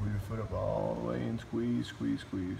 Open your foot up all the way and squeeze, squeeze, squeeze.